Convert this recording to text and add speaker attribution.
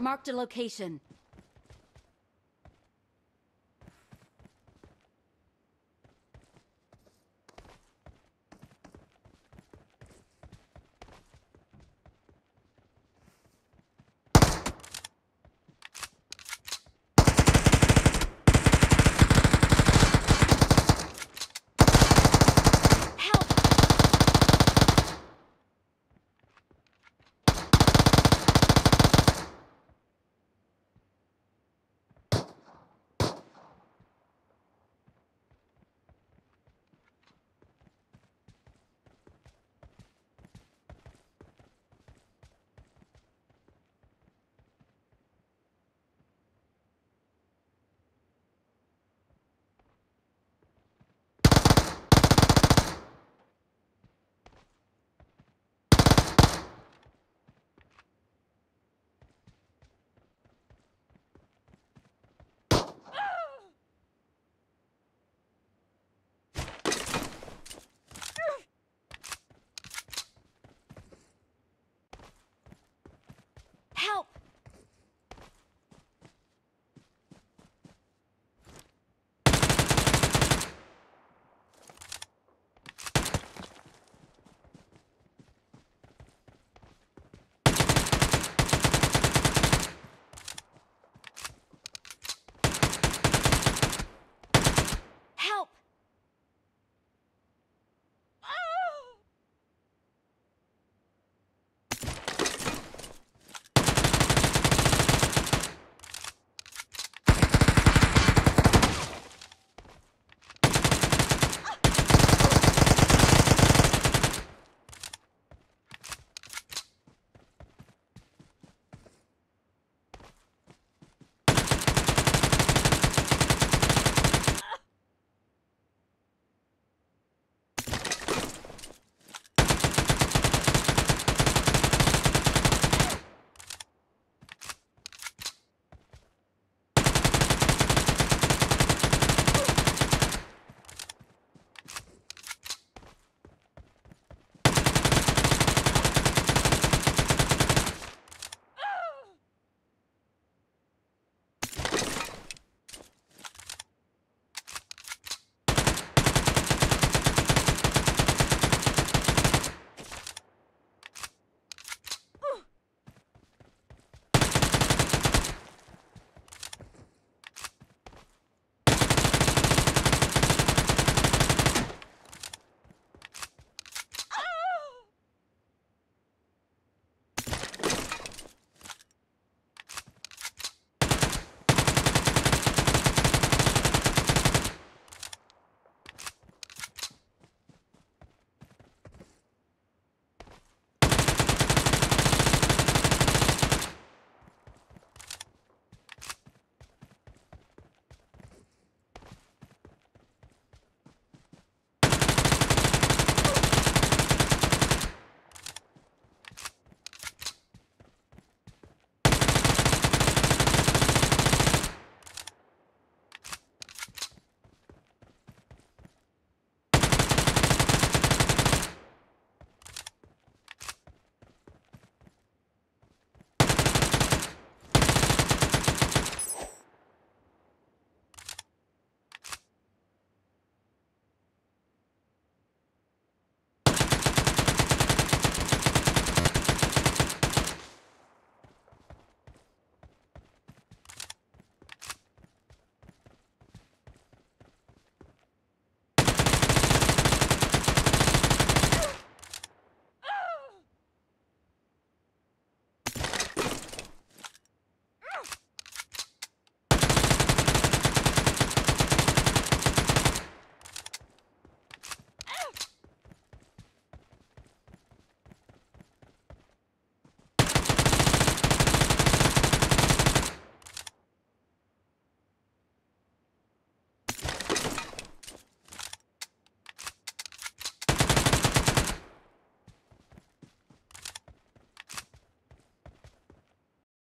Speaker 1: Marked a location.